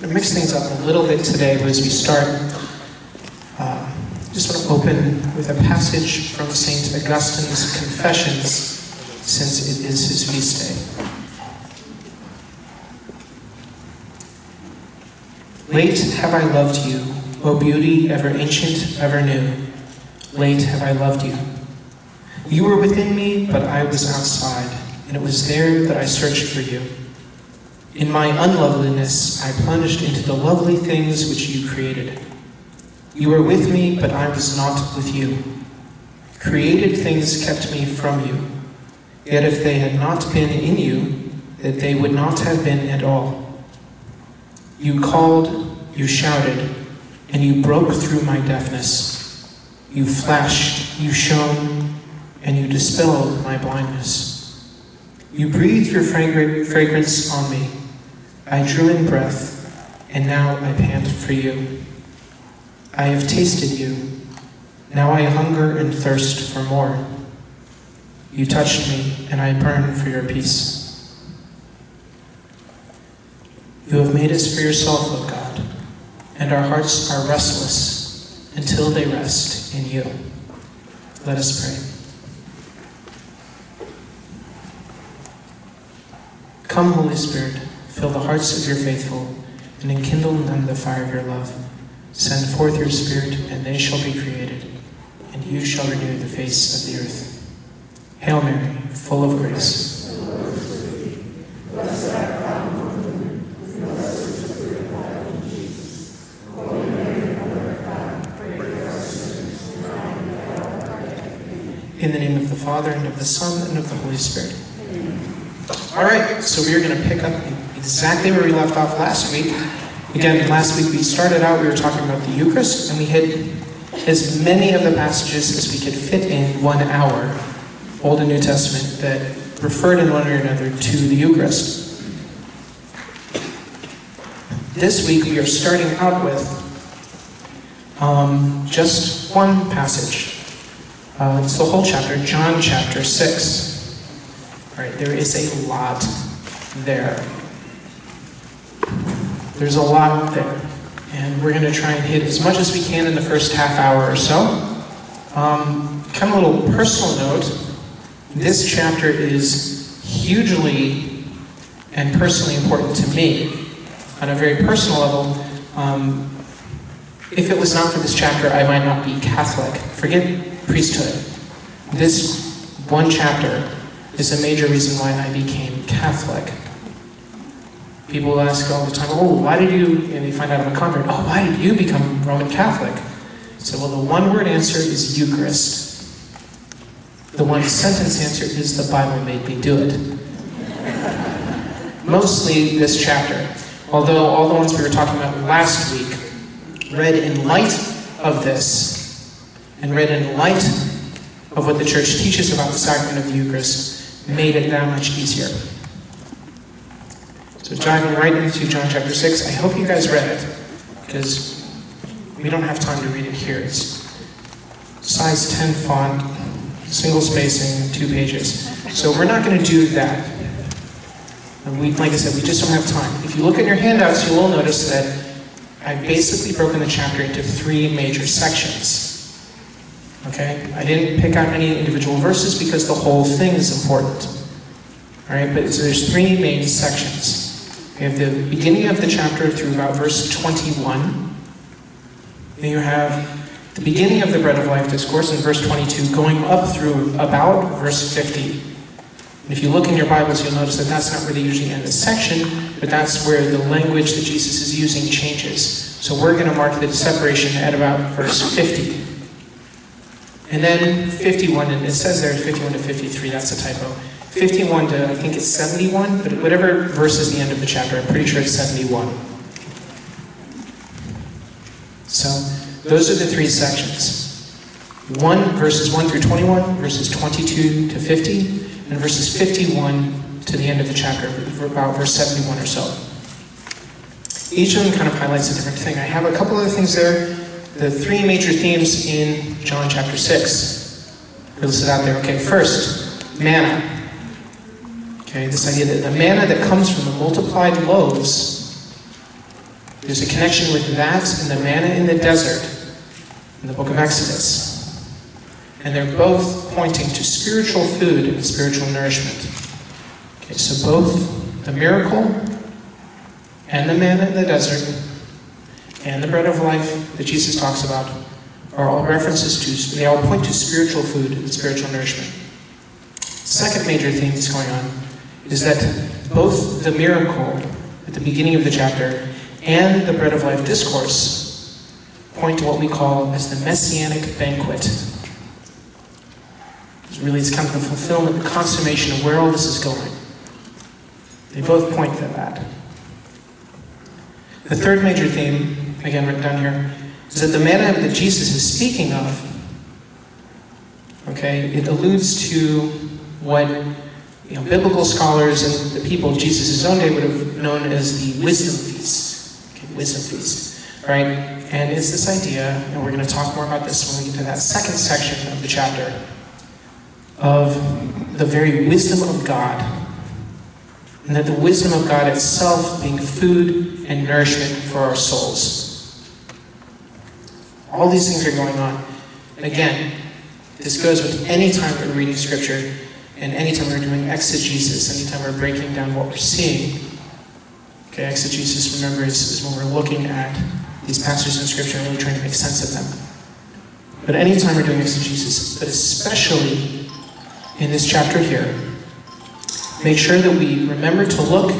to mix things up a little bit today, but as we start, uh, just want to open with a passage from St. Augustine's Confessions, since it is his feast day. Late have I loved you, O beauty ever ancient, ever new. Late have I loved you. You were within me, but I was outside, and it was there that I searched for you. In my unloveliness, I plunged into the lovely things which you created. You were with me, but I was not with you. Created things kept me from you. Yet if they had not been in you, that they would not have been at all. You called, you shouted, and you broke through my deafness. You flashed, you shone, and you dispelled my blindness. You breathed your fragrance on me I drew in breath, and now I pant for you. I have tasted you. Now I hunger and thirst for more. You touched me, and I burn for your peace. You have made us for yourself, O God, and our hearts are restless until they rest in you. Let us pray. Come, Holy Spirit Fill the hearts of your faithful, and enkindle in them the fire of your love. Send forth your Spirit, and they shall be created, and you shall renew the face of the earth. Hail Mary, full of grace. In the name of the Father, and of the Son, and of the Holy Spirit. All right, so we are going to pick up exactly where we left off last week. Again, last week we started out, we were talking about the Eucharist, and we hit as many of the passages as we could fit in one hour, Old and New Testament, that referred in one way or another to the Eucharist. This week we are starting out with um, just one passage. Uh, it's the whole chapter, John chapter 6. All right, there is a lot there. There's a lot there. And we're going to try and hit as much as we can in the first half hour or so. Um, kind of a little personal note this chapter is hugely and personally important to me on a very personal level. Um, if it was not for this chapter, I might not be Catholic. Forget priesthood. This one chapter is a major reason why I became Catholic. People ask all the time, oh, why did you, and they find out I'm a convert, oh, why did you become Roman Catholic? So, well, the one word answer is Eucharist. The one sentence answer is the Bible made me do it. Mostly this chapter. Although all the ones we were talking about last week read in light of this and read in light of what the church teaches about the sacrament of the Eucharist made it that much easier. So diving right into John chapter 6. I hope you guys read it, because we don't have time to read it here. It's size 10 font, single spacing, two pages. So we're not going to do that. We, like I said, we just don't have time. If you look at your handouts, you will notice that I've basically broken the chapter into three major sections. Okay? I didn't pick out any individual verses because the whole thing is important. All right, but so there's three main sections. We have the beginning of the chapter through about verse 21. Then you have the beginning of the Bread of Life discourse in verse 22, going up through about verse 50. And if you look in your Bibles, you'll notice that that's not where they usually end the section, but that's where the language that Jesus is using changes. So we're going to mark the separation at about verse 50. And then 51, and it says there 51 to 53, that's a typo. 51 to, I think it's 71, but whatever verse is the end of the chapter, I'm pretty sure it's 71. So, those are the three sections. 1, verses 1 through 21, verses 22 to 50, and verses 51 to the end of the chapter, about verse 71 or so. Each of them kind of highlights a different thing. I have a couple other things there. The three major themes in John chapter 6 are listed out there. Okay, first, manna. Okay, this idea that the manna that comes from the multiplied loaves There's a connection with that and the manna in the desert in the book of Exodus. And they're both pointing to spiritual food and spiritual nourishment. Okay, so both the miracle and the manna in the desert and the bread of life that Jesus talks about are all references to, they all point to spiritual food and spiritual nourishment. Second major theme that's going on is that both the miracle at the beginning of the chapter and the bread of life discourse point to what we call as the messianic banquet. It's really, it's kind of the fulfillment, the consummation of where all this is going. They both point to that. The third major theme, again written down here, is that the manna that Jesus is speaking of, okay, it alludes to what you know, biblical scholars and the people of Jesus' own day would have known as the wisdom feast. Okay, wisdom feast. Right? And it's this idea, and we're going to talk more about this when we get to that second section of the chapter, of the very wisdom of God. And that the wisdom of God itself being food and nourishment for our souls. All these things are going on. And again, this goes with any time we're reading scripture and anytime we're doing exegesis, anytime we're breaking down what we're seeing. Okay, exegesis, remember, is, is when we're looking at these passages in scripture and really trying to make sense of them. But anytime we're doing exegesis, but especially in this chapter here, make sure that we remember to look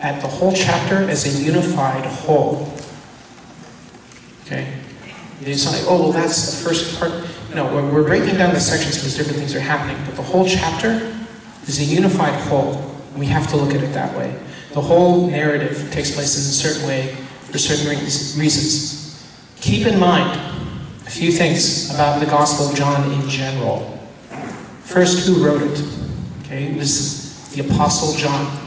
at the whole chapter as a unified whole. Okay? It's not like, oh, well, that's the first part. No, we're, we're breaking down the sections because different things are happening, but the whole chapter is a unified whole. We have to look at it that way. The whole narrative takes place in a certain way for certain reasons. Keep in mind a few things about the Gospel of John in general. First, who wrote it? Okay, it was the Apostle John.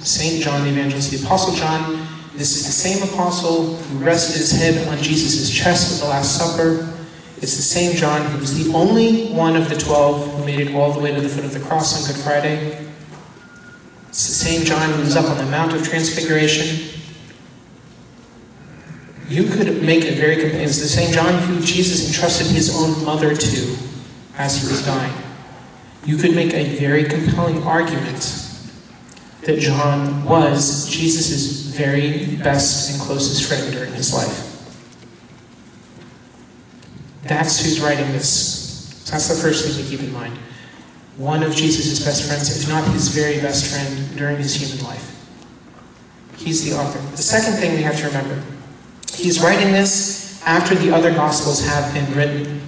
Saint John the Evangelist. The Apostle John, this is the same apostle who rested his head on Jesus' chest at the Last Supper. It's the same John who was the only one of the twelve who made it all the way to the foot of the cross on Good Friday. It's the same John who was up on the Mount of Transfiguration. You could make a very compelling. It's the same John who Jesus entrusted his own mother to as he was dying. You could make a very compelling argument that John was Jesus' very best and closest friend during his life. That's who's writing this. That's the first thing to keep in mind. One of Jesus' best friends, if not his very best friend during his human life. He's the author. The second thing we have to remember he's writing this after the other Gospels have been written.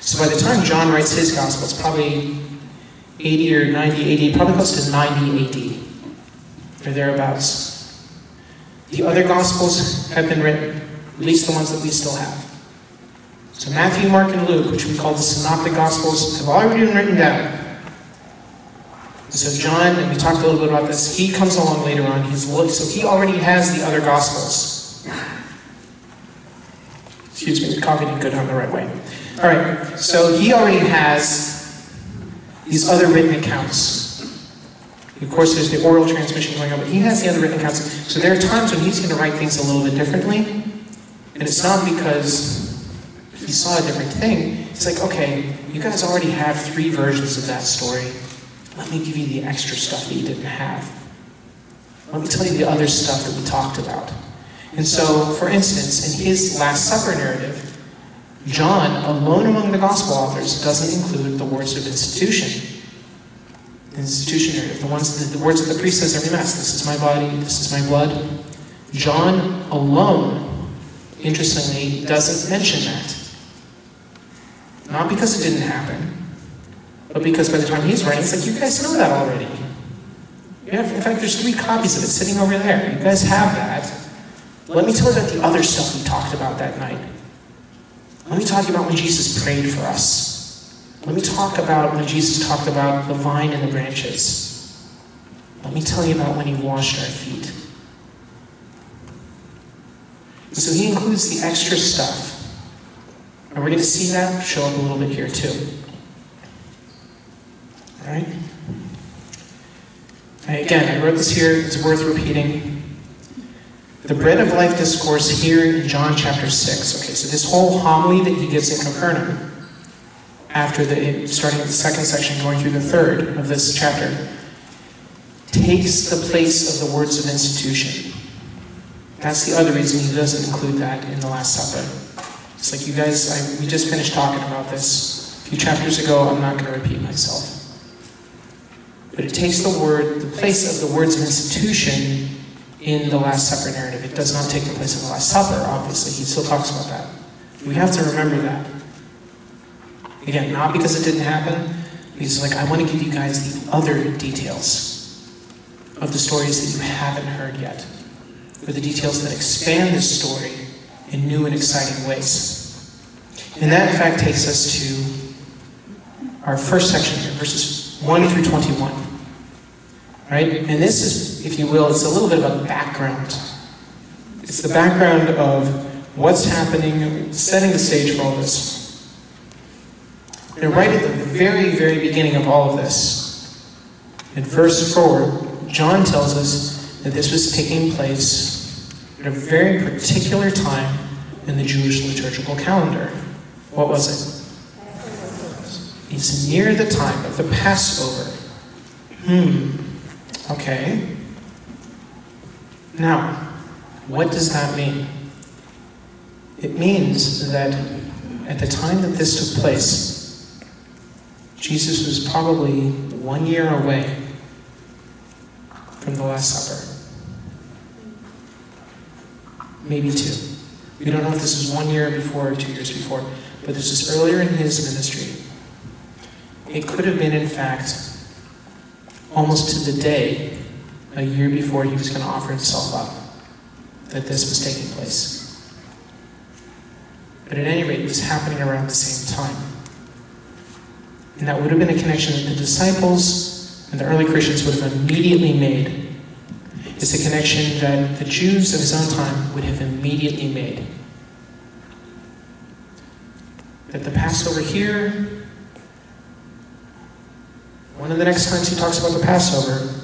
So by the time John writes his Gospel, it's probably 80 or 90 AD, probably close to 90 AD, or thereabouts. The other Gospels have been written, at least the ones that we still have. So Matthew, Mark, and Luke, which we call the Synoptic Gospels, have already been written down. So John, and we talked a little bit about this, he comes along later on. He's looked, so he already has the other Gospels. Excuse me, the coffee didn't go down the right way. All right, so he already has these other written accounts. Of course, there's the oral transmission going on, but he has the other written accounts. So there are times when he's going to write things a little bit differently, and it's not because he saw a different thing. He's like, okay, you guys already have three versions of that story. Let me give you the extra stuff that you didn't have. Let me tell you the other stuff that we talked about. And so, for instance, in his Last Supper narrative, John, alone among the gospel authors, doesn't include the words of institution. The institution narrative, the ones, the, the words that the priest says every mass. This is my body. This is my blood. John alone, interestingly, doesn't mention that. Not because it didn't happen, but because by the time he's writing, it's like, you guys know that already. Have, in fact, there's three copies of it sitting over there. You guys have that. Let me tell you about the other stuff we talked about that night. Let me talk about when Jesus prayed for us. Let me talk about when Jesus talked about the vine and the branches. Let me tell you about when he washed our feet. So he includes the extra stuff and we're going to see that show up a little bit here too. All right? Again, I wrote this here, it's worth repeating. the bread of life discourse here in John chapter 6. Okay, so this whole homily that he gives in Capernaum, after the starting the second section, going through the third of this chapter, takes the place of the words of institution. That's the other reason he doesn't include that in the Last Supper. It's like you guys, I, we just finished talking about this a few chapters ago. I'm not going to repeat myself. But it takes the word, the place of the words of institution in the Last Supper narrative. It does not take the place of the Last Supper, obviously. He still talks about that. We have to remember that. Again, not because it didn't happen, He's like I want to give you guys the other details of the stories that you haven't heard yet, or the details that expand this story in new and exciting ways. And that, in fact, takes us to our first section here, verses 1 through 21. Right? And this is, if you will, it's a little bit of a background. It's the background of what's happening, setting the stage for all this. And right at the very, very beginning of all of this, in verse 4, John tells us that this was taking place at a very particular time in the Jewish liturgical calendar. What was it? It's near the time of the Passover. Hmm. Okay. Now, what does that mean? It means that at the time that this took place, Jesus was probably one year away from the Last Supper. Maybe two. We don't know if this is one year before or two years before, but this is earlier in his ministry. It could have been, in fact, almost to the day, a year before he was going to offer himself up, that this was taking place. But at any rate, it was happening around the same time. And that would have been a connection that the disciples and the early Christians would have immediately made. It's a connection that the Jews of his own time would have immediately made. That the Passover here one of the next times he talks about the Passover,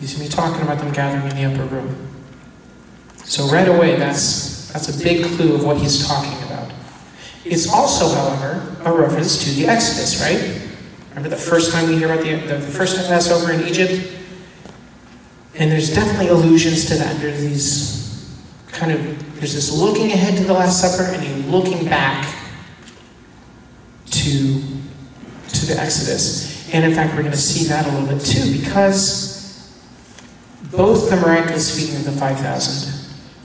he's going to be talking about them gathering in the upper room. So right away, that's, that's a big clue of what he's talking about. It's also, however, a reference to the Exodus, right? Remember the first time we hear about the, the, the first Passover in Egypt? And there's definitely allusions to that. There's these kind of, there's this looking ahead to the Last Supper and a looking back to, to the Exodus. And in fact, we're going to see that a little bit too, because both the miraculous feeding of the 5,000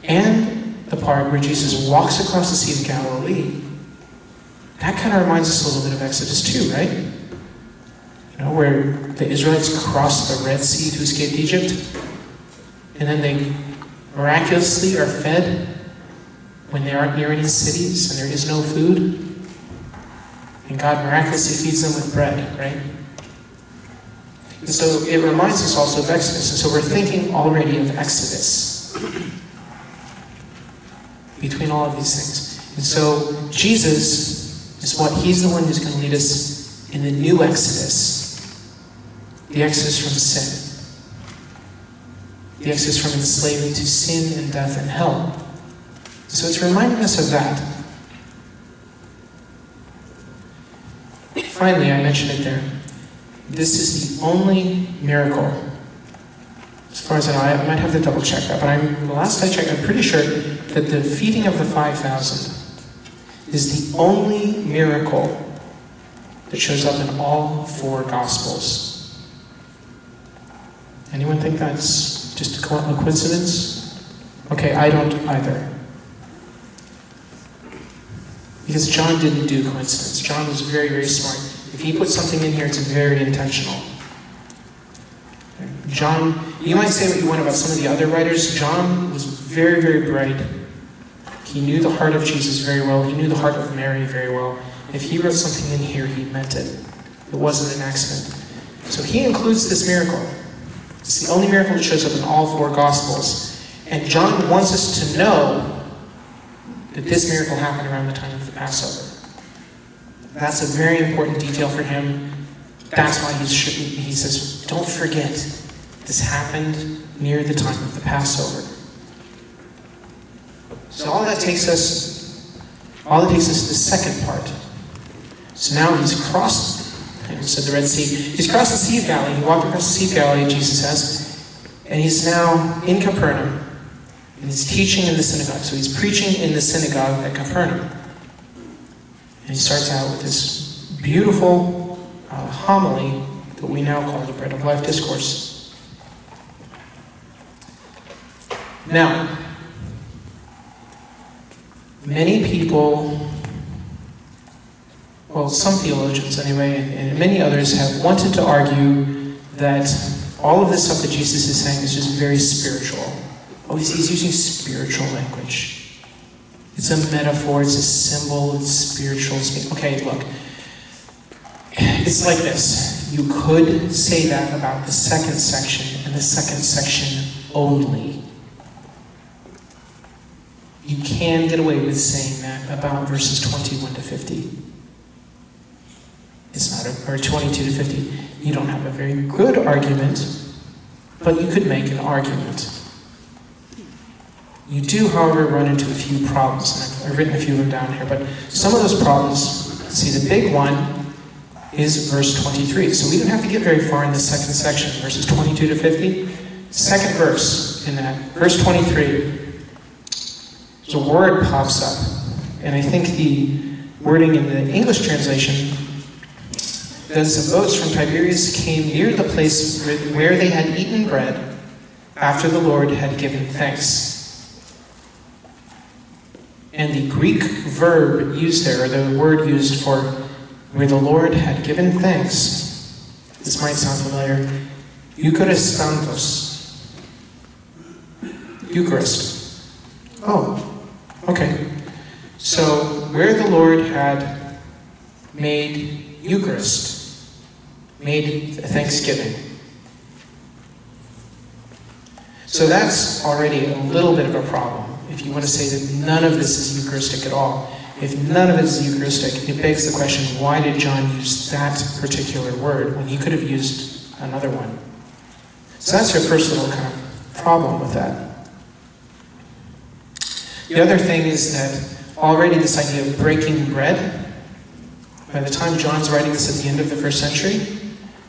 and the part where Jesus walks across the Sea of Galilee, that kind of reminds us a little bit of Exodus too, right? Know, where the Israelites crossed the Red Sea to escape Egypt, and then they miraculously are fed when they aren't near any cities and there is no food. And God miraculously feeds them with bread, right? And so it reminds us also of Exodus. And so we're thinking already of Exodus between all of these things. And so Jesus is what he's the one who's going to lead us in the new Exodus. The Exodus from sin. The Exodus from enslavement to sin and death and hell. So it's reminding us of that. Finally, I mentioned it there. This is the only miracle, as far as I know, I might have to double check that, but I'm, the last I checked, I'm pretty sure that the feeding of the 5,000 is the only miracle that shows up in all four Gospels. Anyone think that's just a coincidence? Okay, I don't either. Because John didn't do coincidence. John was very, very smart. If he put something in here, it's very intentional. John, you might say what you want about some of the other writers. John was very, very bright. He knew the heart of Jesus very well. He knew the heart of Mary very well. If he wrote something in here, he meant it. It wasn't an accident. So he includes this miracle. It's the only miracle that shows up in all four Gospels. And John wants us to know that this miracle happened around the time of the Passover. That's a very important detail for him. That's why he says, don't forget, this happened near the time of the Passover. So all that takes us, all that takes us to the second part. So now he's crossed, said the Red Sea. He's crossed the Sea of Galilee. He walked across the Sea of Galilee, Jesus says, and he's now in Capernaum, and he's teaching in the synagogue. So he's preaching in the synagogue at Capernaum. And he starts out with this beautiful uh, homily that we now call the Bread of Life Discourse. Now, many people, well, some theologians anyway, and, and many others have wanted to argue that all of this stuff that Jesus is saying is just very spiritual. Oh, he's, he's using spiritual language. It's a metaphor, it's a symbol, it's spiritual. Okay, look. It's like this. You could say that about the second section and the second section only. You can get away with saying that about verses 21 to 50. It's not a, or 22 to 50. You don't have a very good argument, but you could make an argument. You do, however, run into a few problems, and I've written a few of them down here, but some of those problems, see, the big one is verse 23. So we don't have to get very far in the second section, verses 22 to 50. Second verse in that, verse 23, there's a word pops up, and I think the wording in the English translation then some boats from Tiberias came near the place where they had eaten bread after the Lord had given thanks. And the Greek verb used there, or the word used for where the Lord had given thanks, this might sound familiar, Eucharistos. Eucharist. Oh, okay. So, where the Lord had made Eucharist, made Thanksgiving. So that's already a little bit of a problem if you want to say that none of this is Eucharistic at all. If none of it is Eucharistic, it begs the question why did John use that particular word when he could have used another one? So that's your first little kind of problem with that. The other thing is that already this idea of breaking bread, by the time John's writing this at the end of the first century,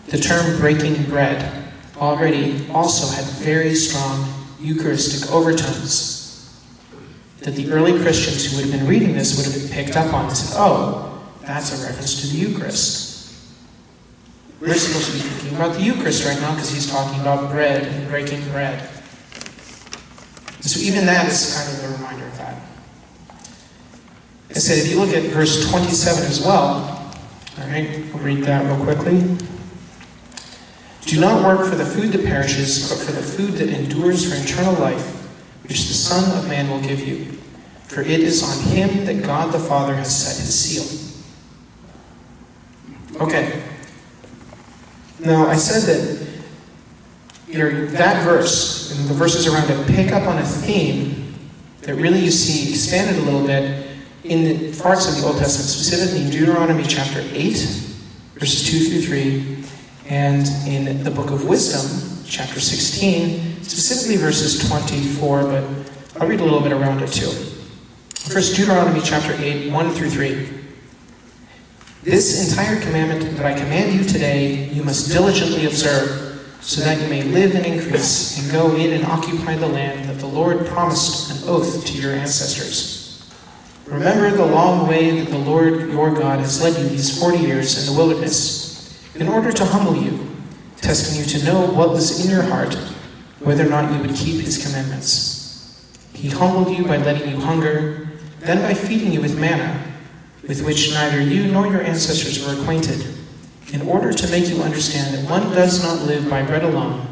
the term breaking bread already also had very strong Eucharistic overtones that the early Christians who would have been reading this would have picked up on and said, oh, that's a reference to the Eucharist. We're supposed to be thinking about the Eucharist right now because he's talking about bread and breaking bread. So even that is kind of a reminder of that. I said, if you look at verse 27 as well, all right, we'll read that real quickly. Do not work for the food that perishes, but for the food that endures for eternal life which the Son of Man will give you. For it is on him that God the Father has set his seal. Okay. Now, I said that that verse and the verses around it pick up on a theme that really you see expanded a little bit in the parts of the Old Testament, specifically Deuteronomy chapter 8, verses 2 through 3, and in the book of Wisdom, chapter 16, specifically verses 24, but I'll read a little bit around it too. First, Deuteronomy chapter 8, 1 through 3. This entire commandment that I command you today, you must diligently observe, so that you may live and increase, and go in and occupy the land that the Lord promised an oath to your ancestors. Remember the long way that the Lord your God has led you these forty years in the wilderness, in order to humble you, testing you to know what was in your heart whether or not you would keep his commandments. He humbled you by letting you hunger, then by feeding you with manna, with which neither you nor your ancestors were acquainted, in order to make you understand that one does not live by bread alone,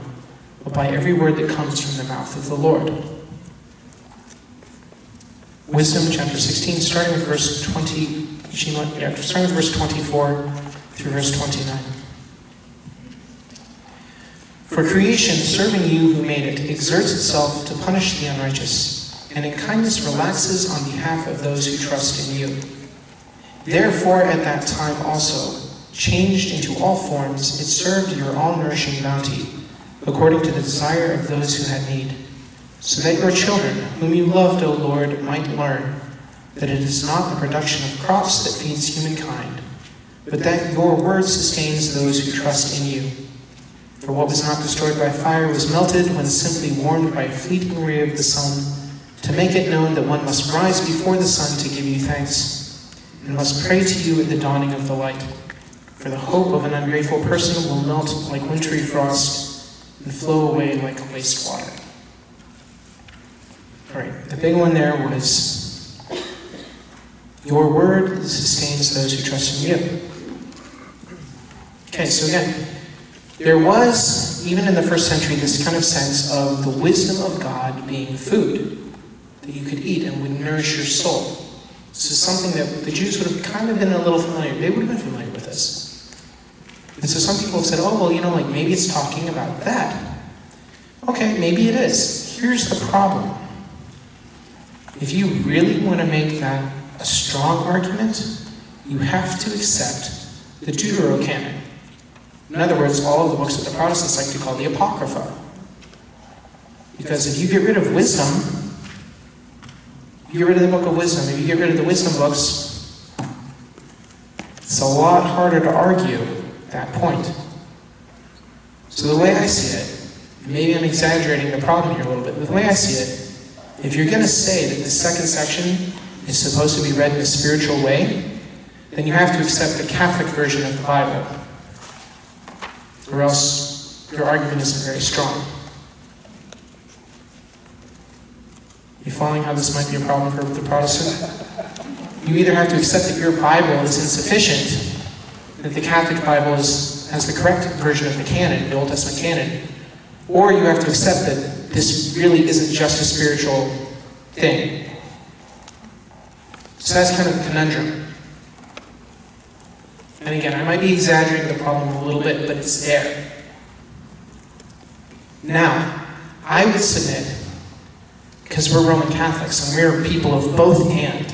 but by every word that comes from the mouth of the Lord. Wisdom chapter 16, starting with verse 20, starting with verse 24 through verse 29. For creation, serving you who made it, exerts itself to punish the unrighteous, and in kindness relaxes on behalf of those who trust in you. Therefore, at that time also, changed into all forms, it served your all-nourishing bounty, according to the desire of those who had need. so that your children, whom you loved, O Lord, might learn that it is not the production of crops that feeds humankind, but that your word sustains those who trust in you. For what was not destroyed by fire was melted when simply warmed by a fleeting ray of the sun, to make it known that one must rise before the sun to give you thanks, and must pray to you at the dawning of the light. For the hope of an ungrateful person will melt like wintry frost and flow away like waste water. All right, the big one there was your word sustains those who trust in you. Okay, so again, there was, even in the first century, this kind of sense of the wisdom of God being food that you could eat and would nourish your soul. This is something that the Jews would have kind of been a little familiar. They would have been familiar with this. And so some people have said, oh, well, you know, like maybe it's talking about that. Okay, maybe it is. Here's the problem. If you really want to make that a strong argument, you have to accept the Deuterocanon. In other words, all of the books that the Protestants like to call the Apocrypha. Because if you get rid of wisdom, you get rid of the book of wisdom, if you get rid of the wisdom books, it's a lot harder to argue that point. So the way I see it, maybe I'm exaggerating the problem here a little bit, but the way I see it, if you're going to say that the second section is supposed to be read in a spiritual way, then you have to accept the Catholic version of the Bible, or else your argument isn't very strong. You following how this might be a problem for the Protestant? You either have to accept that your Bible is insufficient that the Catholic Bible is, has the correct version of the canon, the Old Testament canon, or you have to accept that this really isn't just a spiritual thing. So that's kind of a conundrum. And again, I might be exaggerating the problem a little bit, but it's there. Now, I would submit, because we're Roman Catholics and we're people of both and,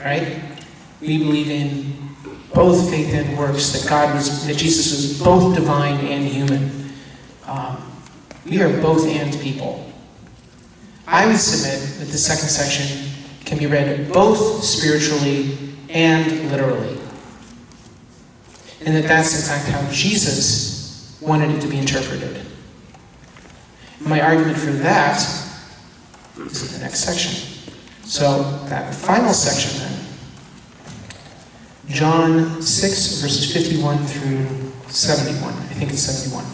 right? We believe in both faith and works, that God was, that Jesus was both divine and human. Um, we are both and people. I would submit that the second section can be read both spiritually and literally. And that that's in fact how Jesus wanted it to be interpreted. My argument for that is in the next section. So, that final section then John 6, verses 51 through 71. I think it's 71.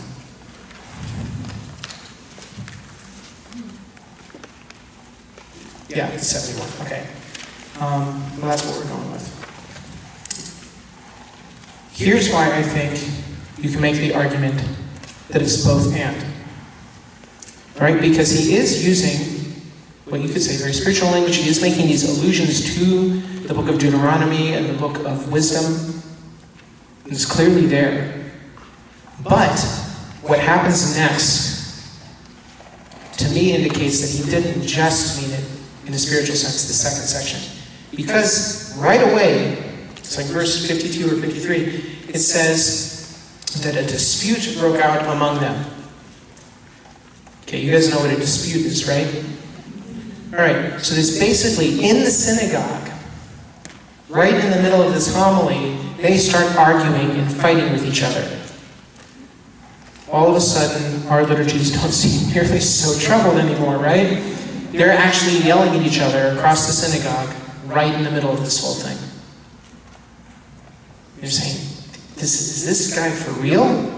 Yeah, it's 71. Okay. Um, well, that's what we're going with. Here's why I think you can make the argument that it's both and. Right? Because he is using what you could say very spiritual language. He is making these allusions to the book of Deuteronomy and the book of wisdom. It's clearly there. But what happens next, to me, indicates that he didn't just mean it in a spiritual sense, the second section. Because right away, it's like verse 52 or 53, it says that a dispute broke out among them. Okay, you guys know what a dispute is, right? All right, so there's basically in the synagogue, right in the middle of this homily, they start arguing and fighting with each other. All of a sudden, our liturgies don't seem nearly so troubled anymore, right? They're actually yelling at each other across the synagogue right in the middle of this whole thing. They're saying, this, is this guy for real?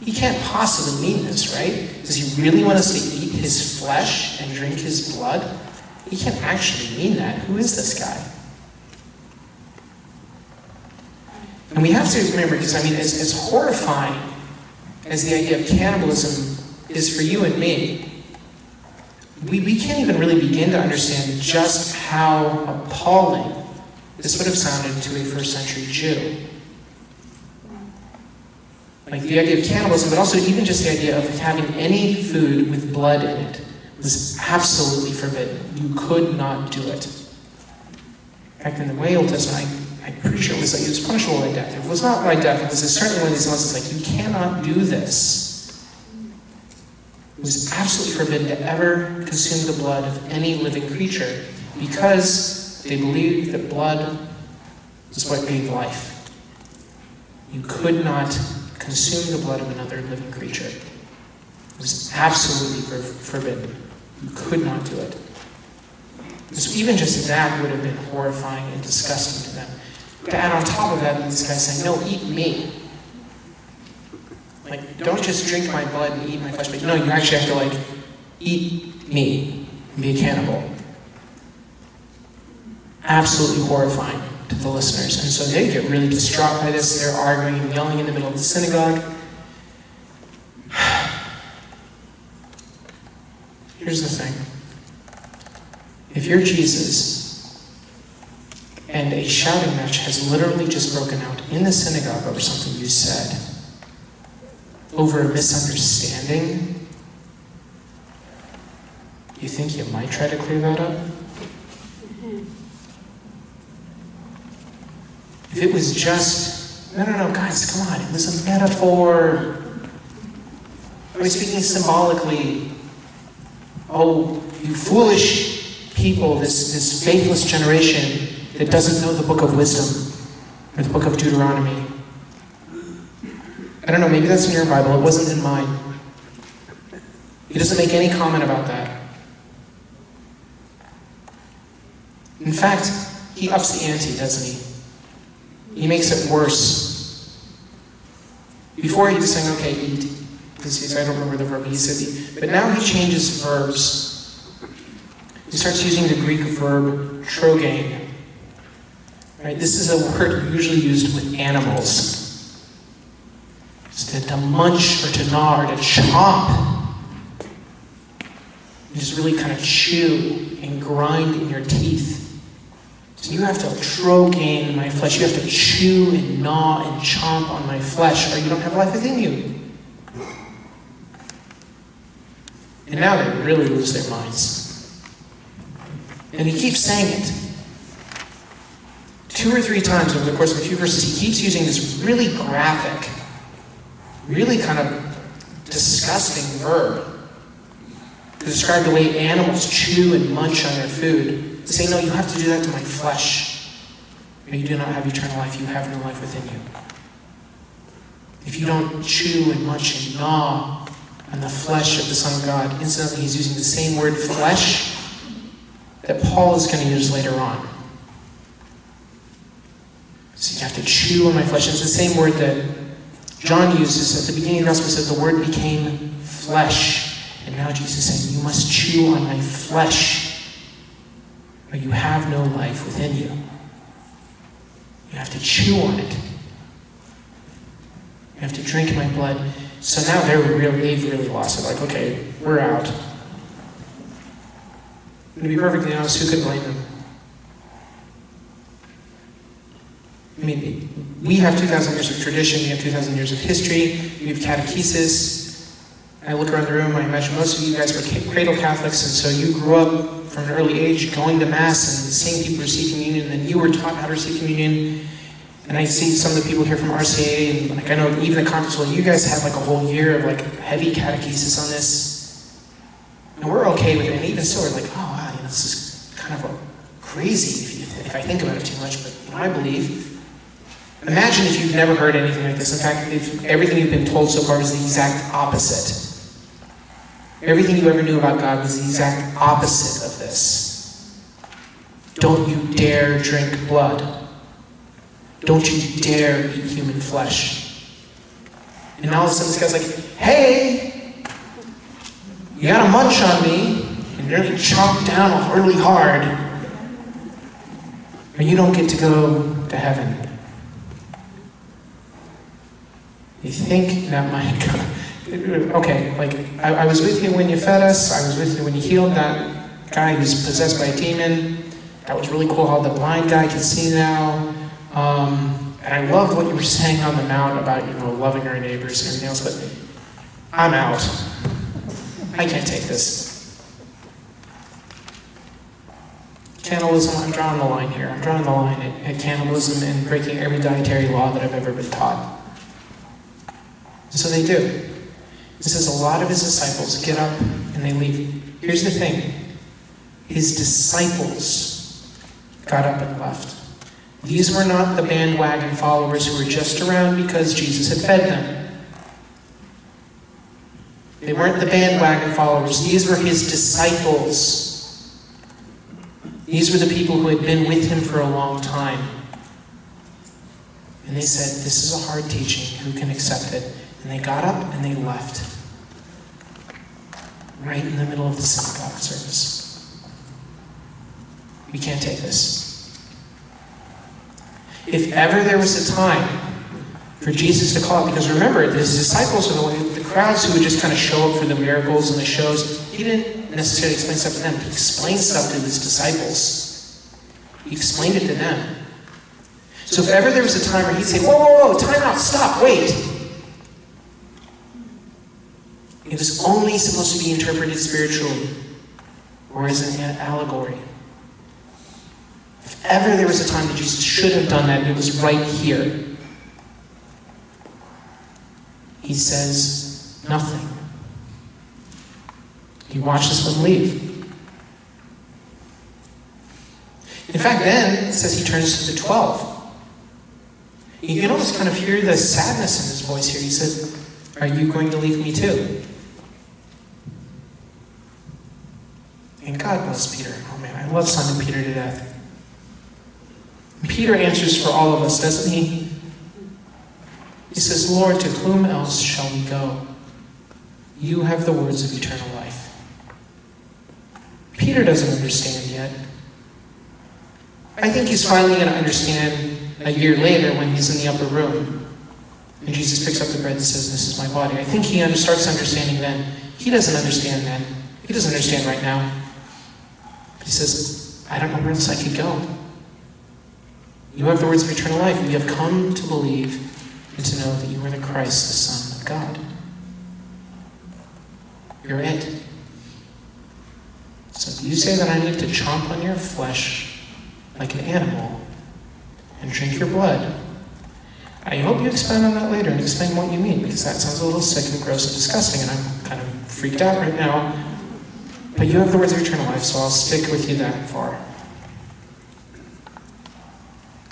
He can't possibly mean this, right? Does he really want us to eat his flesh and drink his blood? He can't actually mean that. Who is this guy? And we have to remember, because I mean, as, as horrifying as the idea of cannibalism is for you and me, we, we can't even really begin to understand just how appalling this would have sounded to a first century Jew. Like the idea of cannibalism, but also even just the idea of having any food with blood in it was absolutely forbidden. You could not do it. In fact, in the way Old Testament, I'm pretty sure it was like it was punishable by death. It was not by death. It was certainly one of these that's like, you cannot do this It was absolutely forbidden to ever consume the blood of any living creature because they believed that blood was what gave life. You could not consume the blood of another living creature. It was absolutely forbidden. You could not do it. So even just that would have been horrifying and disgusting to them. To add on top of that, these guys saying, no, eat me. Like, don't just drink my blood and eat my flesh, but no, you actually have to, like, eat me and be a cannibal. Absolutely horrifying to the listeners. And so they get really distraught by this. They're arguing and yelling in the middle of the synagogue. Here's the thing if you're Jesus, and a shouting match has literally just broken out in the synagogue over something you said, over a misunderstanding, you think you might try to clear that up? It was just, no, no, no, guys, come on, it was a metaphor. I was speaking symbolically. Oh, you foolish people, this, this faithless generation that doesn't know the book of wisdom or the book of Deuteronomy. I don't know, maybe that's in your Bible. It wasn't in mine. He doesn't make any comment about that. In fact, he ups the ante, doesn't he? He makes it worse. Before he was saying, okay, eat, because I don't remember the verb he said, but now he changes verbs. He starts using the Greek verb trogein. Right? This is a word usually used with animals. It's to, to munch or to gnaw or to chomp. You just really kind of chew and grind in your teeth. So you have to trogein my flesh. You have to chew and gnaw and chomp on my flesh, or you don't have life within you. And now they really lose their minds. And he keeps saying it. Two or three times over the course of a few verses, he keeps using this really graphic, really kind of disgusting verb to describe the way animals chew and munch on their food. To say, no, you have to do that to my flesh. Or you do not have eternal life, you have no life within you. If you don't chew and munch and gnaw on the flesh of the Son of God, incidentally, he's using the same word flesh that Paul is going to use later on. So you have to chew on my flesh. It's the same word that John uses at the beginning of the gospel. says the word became flesh. And now Jesus is saying, You must chew on my flesh, or you have no life within you. You have to chew on it. You have to drink my blood. So now they're really, they've really lost it. Like, okay, we're out. to be perfectly honest, who could blame them? I mean, we have 2,000 years of tradition, we have 2,000 years of history, we have catechesis. I look around the room, I imagine most of you guys were cradle Catholics, and so you grew up from an early age going to Mass and seeing people receive communion, and you were taught how to receive communion. And I see some of the people here from RCIA, and like I know even the conference, well, you guys have like a whole year of like heavy catechesis on this. And we're okay with it, and even so, we're like, oh wow, you know, this is kind of crazy if, you, if I think about it too much, but you know, I believe. Imagine if you've never heard anything like this. In fact, if everything you've been told so far is the exact opposite. Everything you ever knew about God was the exact opposite of this. Don't you dare drink blood. Don't you dare eat human flesh. And now all of a sudden this guy's like, hey, you got a munch on me and you're really chomp down really hard. Or you don't get to go to heaven. You think that might go. Okay, like, I, I, was with you when you fed us, I was with you when you healed that guy who's possessed by a demon. That was really cool how the blind guy can see now. Um, and I loved what you were saying on the Mount about, you know, loving our neighbors and everything else, but I'm out. I can't take this. Cannibalism, I'm drawing the line here. I'm drawing the line at, at cannibalism and breaking every dietary law that I've ever been taught. So they do. It says a lot of his disciples get up and they leave. Here's the thing his disciples got up and left. These were not the bandwagon followers who were just around because Jesus had fed them. They weren't the bandwagon followers, these were his disciples. These were the people who had been with him for a long time. And they said, This is a hard teaching. Who can accept it? And they got up and they left. Right in the middle of the synagogue service. We can't take this. If ever there was a time for Jesus to call, because remember, his disciples are the, one, the crowds who would just kind of show up for the miracles and the shows. He didn't necessarily explain stuff to them. He explained stuff to his disciples. He explained it to them. So if ever there was a time where he'd say, whoa, whoa, whoa, time out, stop, wait. It was only supposed to be interpreted spiritually or as an allegory. If ever there was a time that Jesus should have done that, it was right here. He says nothing. He watches them leave. In fact, then it says he turns to the twelve. You can almost kind of hear the sadness in his voice here. He says, Are you going to leave me too? And God bless Peter. Oh man, I love Simon Peter to death. Peter answers for all of us, doesn't he? He says, Lord, to whom else shall we go? You have the words of eternal life. Peter doesn't understand yet. I think he's finally going to understand a year later when he's in the upper room. And Jesus picks up the bread and says, This is my body. I think he starts understanding then. He doesn't understand then. He doesn't understand right now. He says, I don't know where else I could go. You have the words of eternal life. You have come to believe and to know that you are the Christ, the Son of God. You're it. So if you say that I need to chomp on your flesh like an animal and drink your blood, I hope you expand on that later and explain what you mean, because that sounds a little sick and gross and disgusting, and I'm kind of freaked out right now. But you have the words of eternal life, so I'll stick with you that far.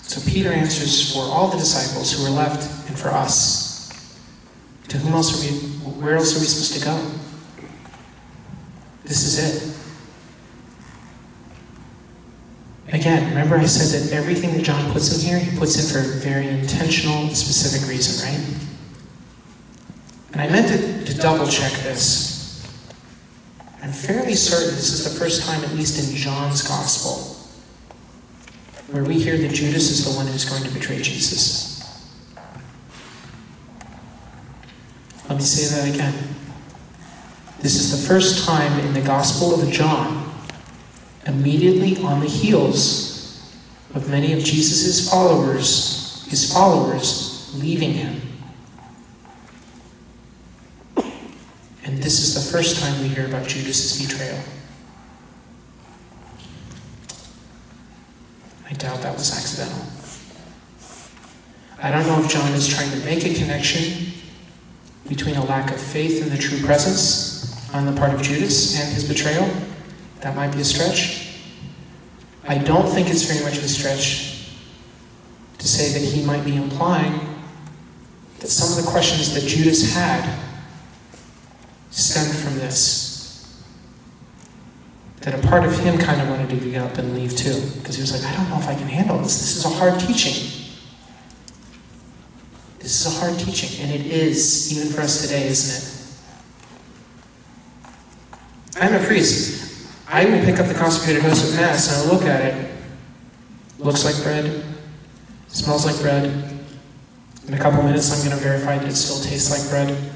So Peter answers for all the disciples who are left and for us. To whom else are we, where else are we supposed to go? This is it. Again, remember I said that everything that John puts in here, he puts in for a very intentional, specific reason, right? And I meant to, to double check this. I'm fairly certain this is the first time, at least in John's gospel, where we hear that Judas is the one who's going to betray Jesus. Let me say that again. This is the first time in the Gospel of John, immediately on the heels of many of Jesus' followers, his followers leaving him. And this is the first time we hear about Judas' betrayal. I doubt that was accidental. I don't know if John is trying to make a connection between a lack of faith in the true presence on the part of Judas and his betrayal. That might be a stretch. I don't think it's very much of a stretch to say that he might be implying that some of the questions that Judas had stemmed from this that a part of him kind of wanted to get up and leave too, because he was like, I don't know if I can handle this. This is a hard teaching. This is a hard teaching, and it is, even for us today, isn't it? I'm a priest. I will pick up the consecrated host of Mass and I'll look at it. Looks like bread, smells like bread. In a couple minutes, I'm going to verify that it still tastes like bread.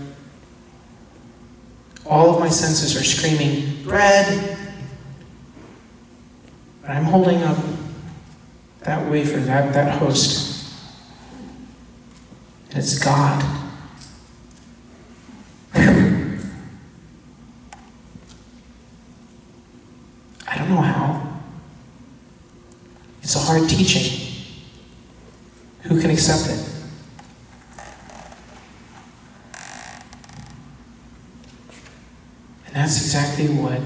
All of my senses are screaming, bread, but I'm holding up that wafer, that, that host. And it's God. I don't know how. It's a hard teaching. Who can accept it? Exactly what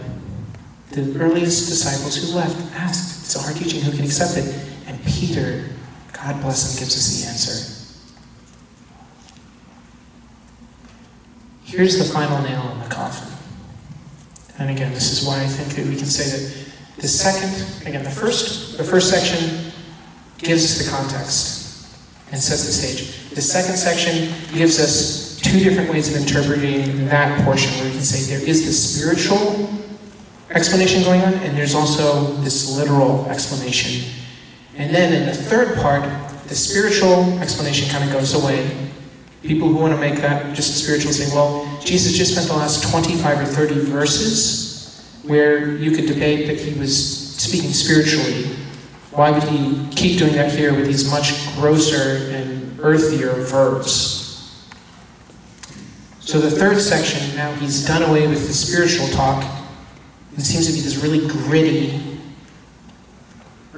the earliest disciples who left asked. It's hard teaching, who can accept it? And Peter, God bless him, gives us the answer. Here's the final nail in the coffin. And again, this is why I think that we can say that the second, again, the first, the first section gives us the context and sets the stage. The second section gives us two different ways of interpreting that portion, where we can say there is the spiritual explanation going on, and there's also this literal explanation. And then in the third part, the spiritual explanation kind of goes away. People who want to make that just a spiritual say, well, Jesus just spent the last 25 or 30 verses where you could debate that he was speaking spiritually. Why would he keep doing that here with these much grosser and earthier verbs? So the third section, now he's done away with the spiritual talk. It seems to be this really gritty,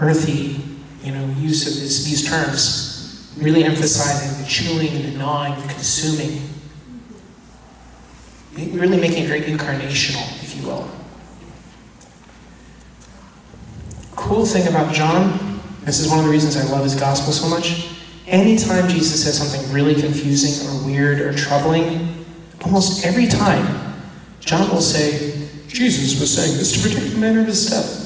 earthy, you know, use of this, these terms, really emphasizing the chewing the gnawing, the consuming. Really making it very incarnational, if you will. Cool thing about John, this is one of the reasons I love his gospel so much. Anytime Jesus says something really confusing or weird or troubling, Almost every time, John will say, Jesus was saying this to predict the manner of his death.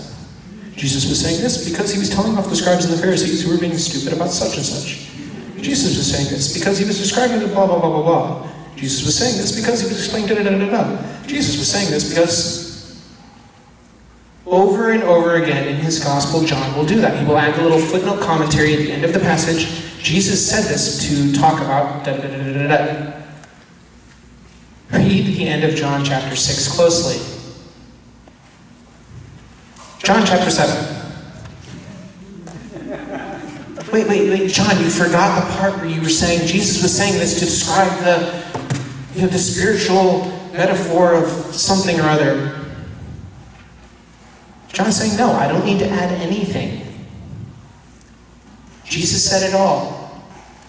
Jesus was saying this because he was telling off the scribes and the Pharisees who were being stupid about such and such. Jesus was saying this because he was describing the blah, blah, blah, blah, blah. Jesus was saying this because he was explaining da da da da da. Jesus was saying this because over and over again in his gospel, John will do that. He will add a little footnote commentary at the end of the passage. Jesus said this to talk about da da da da da da. Read the end of John chapter 6 closely. John chapter 7. Wait, wait, wait, John, you forgot the part where you were saying Jesus was saying this to describe the, you know, the spiritual metaphor of something or other. John is saying, no, I don't need to add anything. Jesus said it all.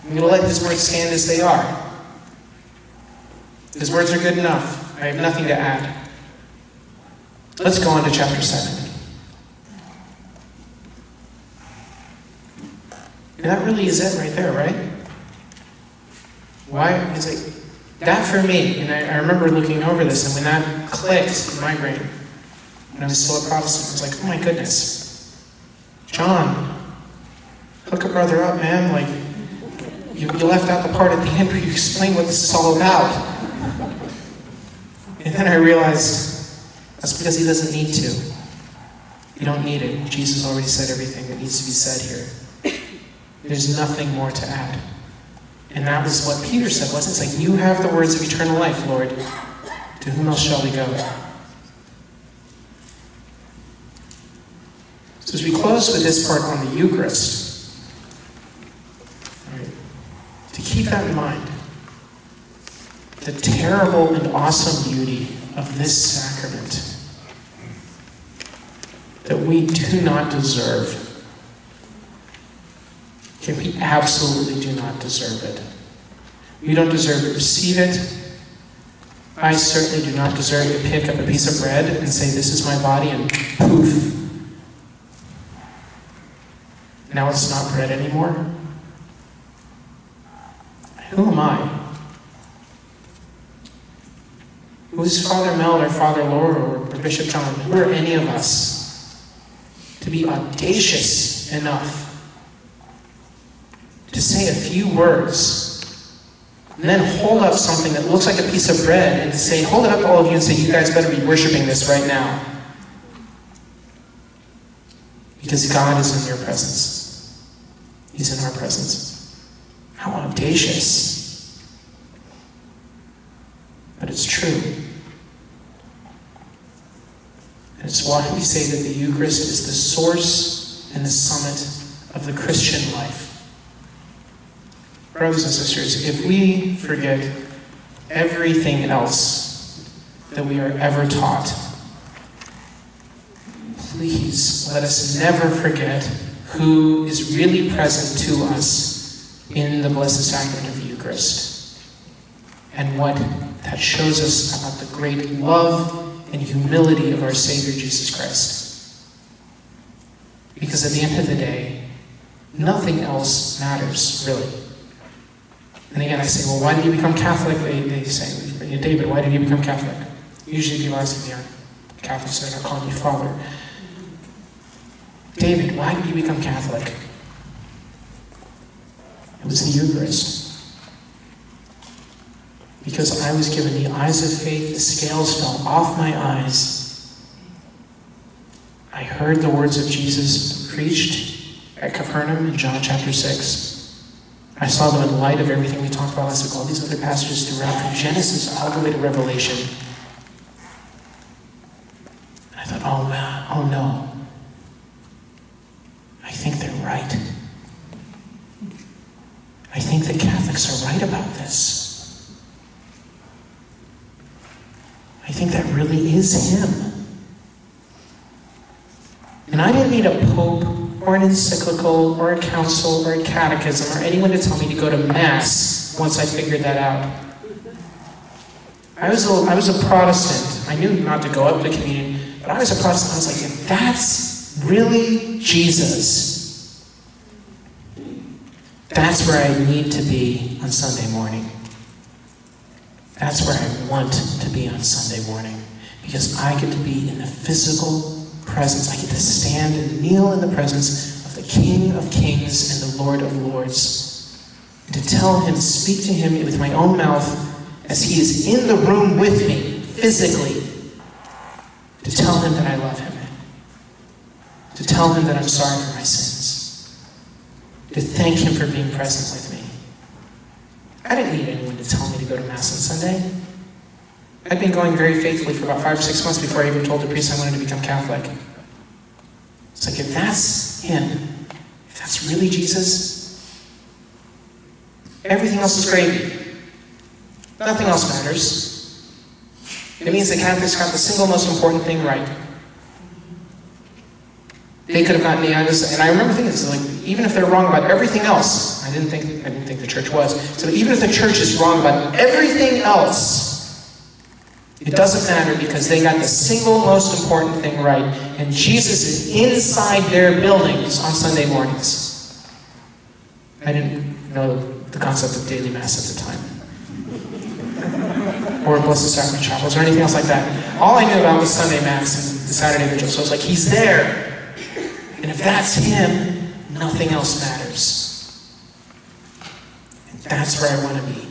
I'm going to let his words stand as they are. His words are good enough. I have nothing to add. Let's go on to chapter 7. And that really is it right there, right? Why? It's like, that for me, and I, I remember looking over this, and when that clicked in my brain, when I was still a Protestant, I was like, oh my goodness. John, hook a brother up, man. Like, you, you left out the part at the end where you explain what this is all about. Then I realized that's because he doesn't need to. You don't need it. Jesus already said everything that needs to be said here. There's nothing more to add. And that was what Peter said, wasn't it? It's like, you have the words of eternal life, Lord. To whom else shall we go? So as we close with this part on the Eucharist, right, to keep that in mind, the terrible and awesome beauty of this sacrament that we do not deserve. Okay, we absolutely do not deserve it. We don't deserve to receive it. I certainly do not deserve to pick up a piece of bread and say, This is my body, and poof. Now it's not bread anymore. Who am I? Who's Father Mel or Father Laura or Bishop John? Who are any of us to be audacious enough to say a few words and then hold up something that looks like a piece of bread and say, hold it up to all of you and say, you guys better be worshiping this right now. Because God is in your presence. He's in our presence. How audacious. But it's true. It's why we say that the Eucharist is the source and the summit of the Christian life. Brothers and sisters, if we forget everything else that we are ever taught, please let us never forget who is really present to us in the Blessed Sacrament of the Eucharist and what that shows us about the great love and humility of our Savior Jesus Christ. Because at the end of the day, nothing else matters, really. And again, I say, well, why did you become Catholic? They, they say, David, why did you become Catholic? Usually people ask me, I'm Catholic, so they're not calling me father. David, why did you become Catholic? It was the Eucharist. Because I was given the eyes of faith, the scales fell off my eyes. I heard the words of Jesus preached at Capernaum in John chapter 6. I saw them in light of everything we talked about last week, all these other passages throughout, from Genesis all the way to Revelation. And I thought, oh man, oh no. I think they're right. I think the Catholics are right about this. I think that really is him. And I didn't need a pope or an encyclical or a council or a catechism or anyone to tell me to go to Mass once I figured that out. I was a, I was a Protestant. I knew not to go up to communion, but I was a Protestant. I was like, if that's really Jesus, that's where I need to be on Sunday morning. That's where I want to be on Sunday morning. Because I get to be in the physical presence. I get to stand and kneel in the presence of the King of Kings and the Lord of Lords. To tell him, speak to him with my own mouth as he is in the room with me, physically. To tell him that I love him. To tell him that I'm sorry for my sins to thank Him for being present with me. I didn't need anyone to tell me to go to Mass on Sunday. I'd been going very faithfully for about five or six months before I even told the priest I wanted to become Catholic. It's like, if that's Him, if that's really Jesus, everything else is gravy. Nothing else matters. It means the Catholics got the single most important thing right. They could have gotten the answer, and I remember thinking like, even if they're wrong about everything else, I didn't think I didn't think the church was. So even if the church is wrong about everything else, it doesn't matter because they got the single most important thing right. And Jesus is inside their buildings on Sunday mornings. I didn't know the concept of daily mass at the time. or Blessed Sacrament chapels or anything else like that. All I knew about was Sunday Mass and the Saturday Vigil. So I was like, He's there. And if that's Him, nothing else matters. And that's where I want to be.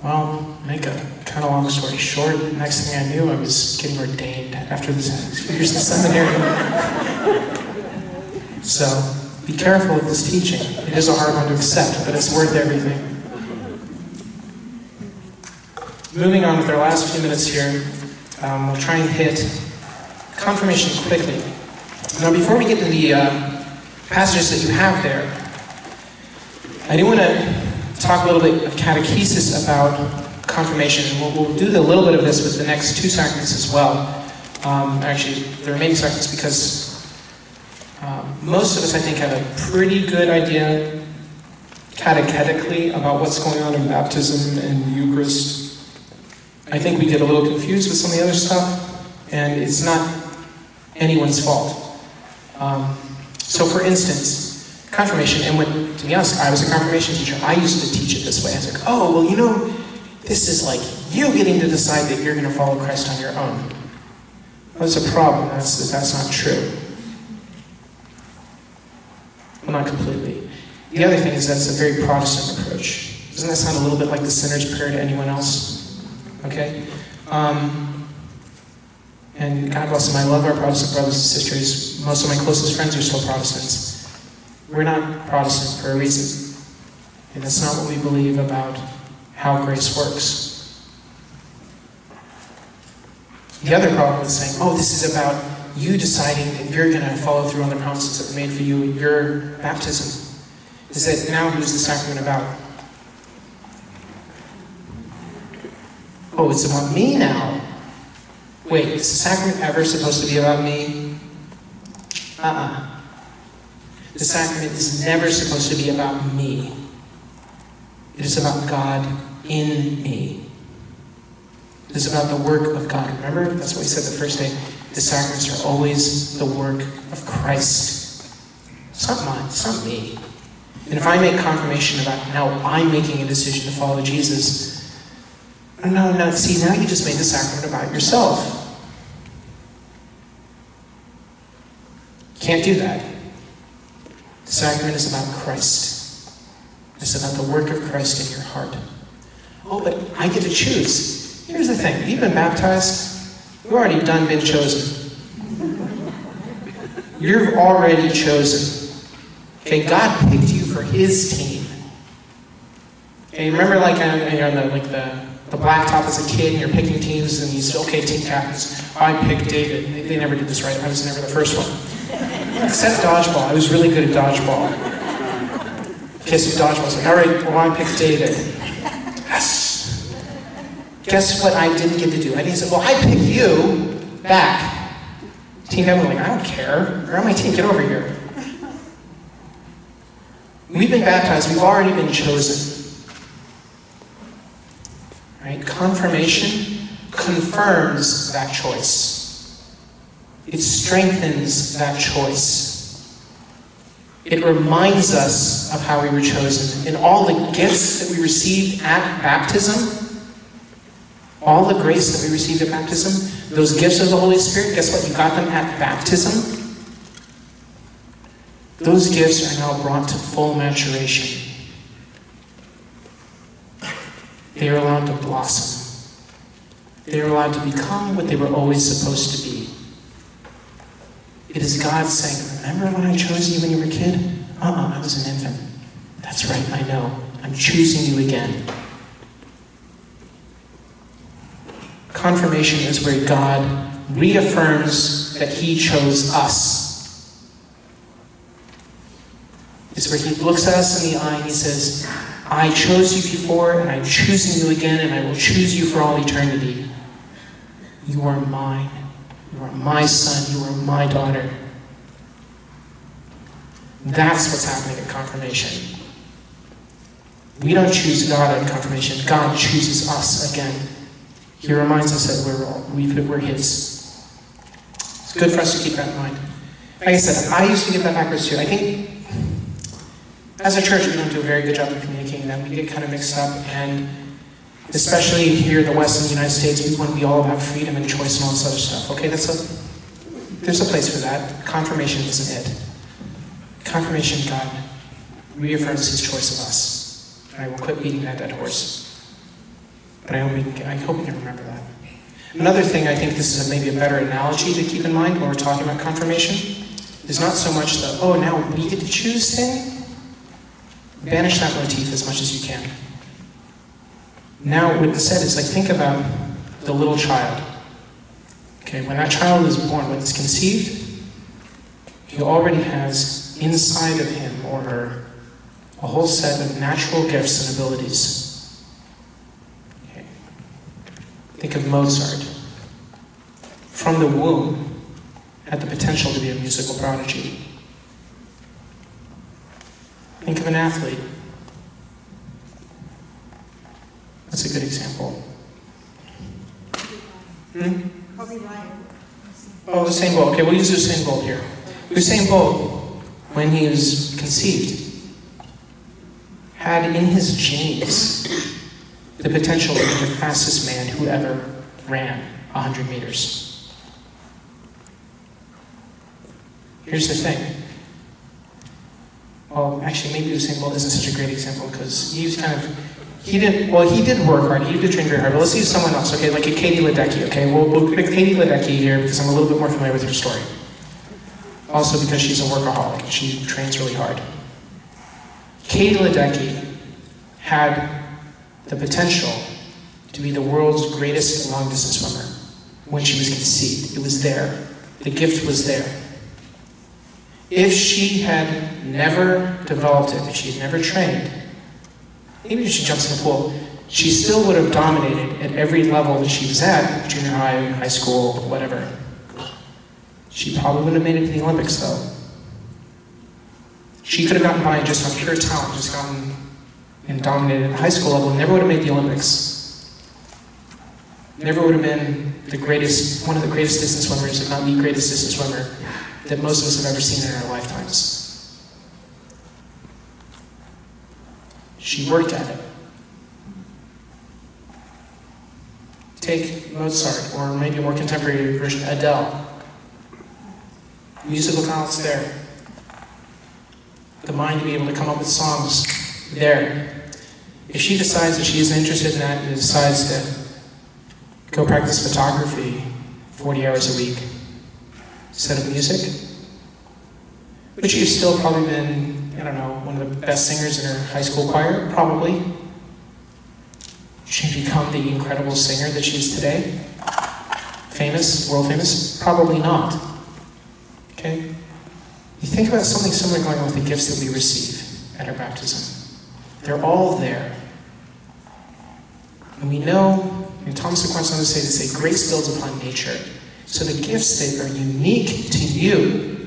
Well, make a kind of long story short, next thing I knew, I was getting ordained after this years in seminary. so, be careful with this teaching. It is a hard one to accept, but it's worth everything. Moving on with our last few minutes here, um, we'll try and hit confirmation quickly. Now, before we get to the uh, passages that you have there, I do want to talk a little bit of catechesis about confirmation. We'll, we'll do a little bit of this with the next two sacraments as well. Um, actually, the remaining sacraments, because um, most of us, I think, have a pretty good idea catechetically about what's going on in baptism and Eucharist. I think we get a little confused with some of the other stuff, and it's not anyone's fault. Um, so, for instance, confirmation, and when, to be honest, I was a confirmation teacher, I used to teach it this way. I was like, oh, well, you know, this is like you getting to decide that you're going to follow Christ on your own. That's a problem. That's, that's not true. Well, not completely. The other thing is that's a very Protestant approach. Doesn't that sound a little bit like the sinner's prayer to anyone else? Okay? Um, and God bless them, I love our Protestant brothers and sisters. Most of my closest friends are still Protestants. We're not Protestant for a reason. And that's not what we believe about how grace works. The other problem is saying, oh, this is about you deciding that you're going to follow through on the promises that were made for you in your baptism. Is that now who's the sacrament about? Oh, it's about me now. Wait, is the sacrament ever supposed to be about me? Uh-uh. The sacrament is never supposed to be about me. It is about God in me. It is about the work of God. Remember? That's what we said the first day. The sacraments are always the work of Christ. It's not mine, it's not me. And if I make confirmation about now I'm making a decision to follow Jesus, no, no, see, now you just made the sacrament about yourself. Can't do that. The sacrament is about Christ. It's about the work of Christ in your heart. Oh, but I get to choose. Here's the thing you've been baptized, you've already done been chosen. You've already chosen. Okay, God picked you for His team. Okay, remember like on, on the like the the blacktop as a kid, and you're picking teams, and you say, okay, team captains. I picked David. They, they never did this right. I was never the first one. Except dodgeball. I was really good at dodgeball. Kiss dodgeball. I was like, all right, well, I picked David. Yes. Guess what I didn't get to do? I didn't say, well, I picked you back. Team Kevin like, I don't care. You're on my team. Get over here. We've been baptized. We've already been chosen. Right? Confirmation confirms that choice. It strengthens that choice. It reminds us of how we were chosen. And all the gifts that we received at baptism, all the grace that we received at baptism, those gifts of the Holy Spirit, guess what? You got them at baptism. Those gifts are now brought to full maturation. They are allowed to blossom. They are allowed to become what they were always supposed to be. It is God saying, Remember when I chose you when you were a kid? Uh uh I was an infant. That's right, I know. I'm choosing you again. Confirmation is where God reaffirms that He chose us. It's where He looks at us in the eye and He says, I chose you before, and I'm choosing you again, and I will choose you for all eternity. You are mine. You are my son. You are my daughter. That's what's happening at confirmation. We don't choose God at confirmation. God chooses us again. He reminds us that we're, we, we're His. It's good for us to keep that in mind. Like I said, I used to get that backwards too. I think as a church, we don't do a very good job of communicating that. We get kind of mixed up, and especially here in the West in the United States, we want to be all about freedom and choice and all this other stuff. Okay, that's a there's a place for that. Confirmation isn't it. Confirmation, God reaffirms His choice of us. And I will quit beating that dead horse. But I hope we can, I hope remember that. Another thing, I think this is maybe a better analogy to keep in mind when we're talking about confirmation, is not so much the, oh, now we get to choose thing, Banish that motif as much as you can. Now, what said, is like think about the little child. Okay, when that child is born, when it's conceived, he already has inside of him or her a whole set of natural gifts and abilities. Okay. Think of Mozart. From the womb, had the potential to be a musical prodigy. Think of an athlete. That's a good example. Hmm? Oh, Usain Bolt. Okay, we'll use Usain Bolt here. Usain Bolt, when he was conceived, had in his genes the potential to be the fastest man who ever ran 100 meters. Here's the thing well, actually, maybe Usain Bolt isn't such a great example because he's kind of, he didn't, well, he did work hard, he did train very hard, but let's use someone else, okay, like a Katie Ledecky, okay? We'll, we'll pick Katie Ledecky here because I'm a little bit more familiar with her story. Also because she's a workaholic, she trains really hard. Katie Ledecky had the potential to be the world's greatest long distance swimmer when she was conceived. It was there. The gift was there. If she had never developed it, if she had never trained, even if she jumps in the pool, she still would have dominated at every level that she was at, junior high, high school, whatever. She probably would have made it to the Olympics, though. She could have gotten by just on pure talent, just gotten and dominated at high school level, and never would have made the Olympics. never would have been the greatest, one of the greatest distance swimmers, if not the greatest distance swimmer that most of us have ever seen in our lifetimes. She worked at it. Take Mozart, or maybe a more contemporary version, Adele. Musical talent's there. The mind to be able to come up with songs, there. If she decides that she isn't interested in that and decides to go practice photography 40 hours a week instead of music, she have still probably been, I don't know, one of the best singers in her high school choir? Probably. She become the incredible singer that she is today? Famous, world famous? Probably not. Okay? You think about something similar going on with the gifts that we receive at our baptism. They're all there. And we know, and Thomas Aquinas on say grace builds upon nature. So the gifts that are unique to you